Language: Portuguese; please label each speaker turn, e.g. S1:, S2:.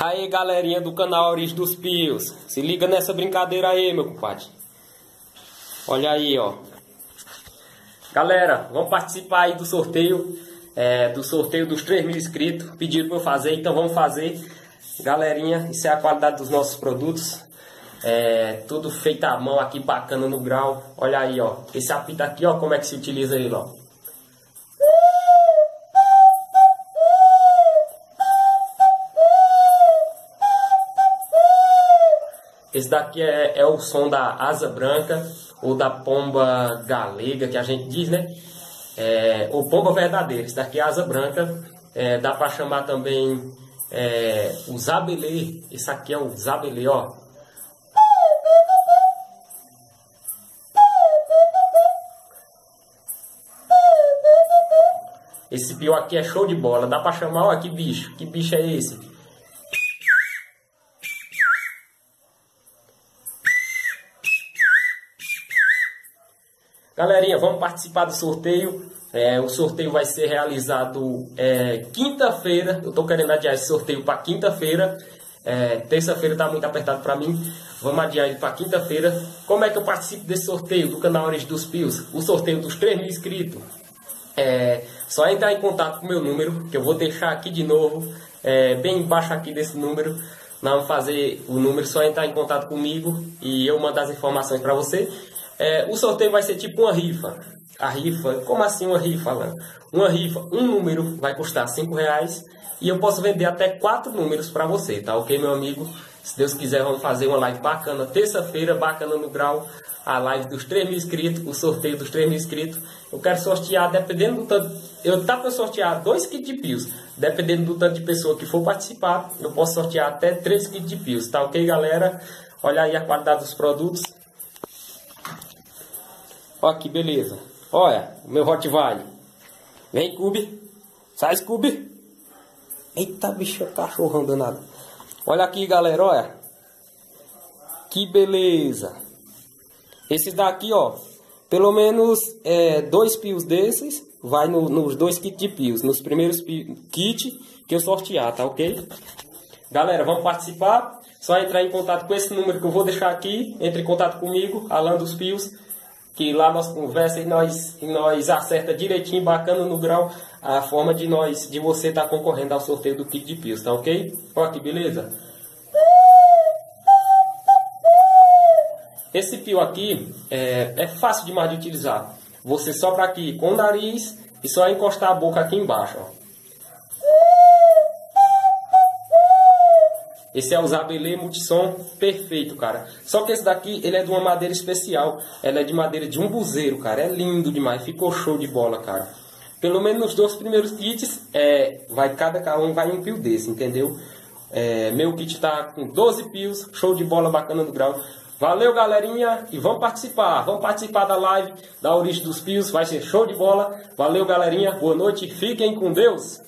S1: Aí, galerinha do canal Origem dos Pios. Se liga nessa brincadeira aí, meu compadre. Olha aí, ó. Galera, vamos participar aí do sorteio. É, do sorteio dos 3 mil inscritos. Pediram para eu fazer, então vamos fazer. Galerinha, isso é a qualidade dos nossos produtos. É, tudo feito à mão aqui, bacana no grau. Olha aí, ó. Esse apito aqui, ó, como é que se utiliza ele, ó. Esse daqui é, é o som da asa branca ou da pomba galega, que a gente diz, né? É, ou pomba verdadeira. Esse daqui é asa branca. É, dá para chamar também é, o zabelê. Esse aqui é o zabelê, ó. Esse pio aqui é show de bola. Dá para chamar, ó, que bicho. Que bicho é esse? Galerinha, vamos participar do sorteio. É, o sorteio vai ser realizado é, quinta-feira. Eu estou querendo adiar esse sorteio para quinta-feira. É, Terça-feira está muito apertado para mim. Vamos adiar ele para quinta-feira. Como é que eu participo desse sorteio do canal Origem dos Pios? O sorteio dos 3 mil inscritos. É, só entrar em contato com o meu número, que eu vou deixar aqui de novo, é, bem embaixo aqui desse número. Nós vamos fazer o número, só entrar em contato comigo e eu mandar as informações para você. É, o sorteio vai ser tipo uma rifa. A rifa, como assim uma rifa, Alan? Uma rifa, um número vai custar 5 reais e eu posso vender até quatro números para você, tá ok, meu amigo? Se Deus quiser, vamos fazer uma live bacana, terça-feira, bacana no grau, a live dos 3 mil inscritos, o sorteio dos 3 mil inscritos. Eu quero sortear, dependendo do tanto. Eu tá para sortear dois kits de pios, dependendo do tanto de pessoa que for participar, eu posso sortear até 3 kits de pios, tá ok, galera? Olha aí a qualidade dos produtos. Ó que beleza. Olha, o meu Rottweiler. Vem, Cube. Sai, Scooby. Eita, bicho, cachorrão danado. Olha aqui, galera, olha. Que beleza. Esse daqui, ó. Pelo menos é, dois pios desses vai no, nos dois kits de pios. Nos primeiros kits que eu sortear, tá ok? Galera, vamos participar. Só entrar em contato com esse número que eu vou deixar aqui. Entre em contato comigo, Alan dos Pios que lá nós conversa e nós, e nós acerta direitinho, bacana no grau, a forma de nós, de você estar tá concorrendo ao sorteio do kit de pios, tá ok? Ó que beleza. Esse pio aqui é, é fácil demais de utilizar. Você sopra aqui com o nariz e só encostar a boca aqui embaixo, ó. Esse é o Zabelê Multissom perfeito, cara. Só que esse daqui, ele é de uma madeira especial. Ela é de madeira de um buzeiro, cara. É lindo demais. Ficou show de bola, cara. Pelo menos nos dois primeiros kits, é, vai cada um vai um pio desse, entendeu? É, meu kit tá com 12 pios, show de bola bacana do grau. Valeu, galerinha, e vamos participar. Vamos participar da live da Origem dos Pios, vai ser show de bola. Valeu, galerinha, boa noite, fiquem com Deus.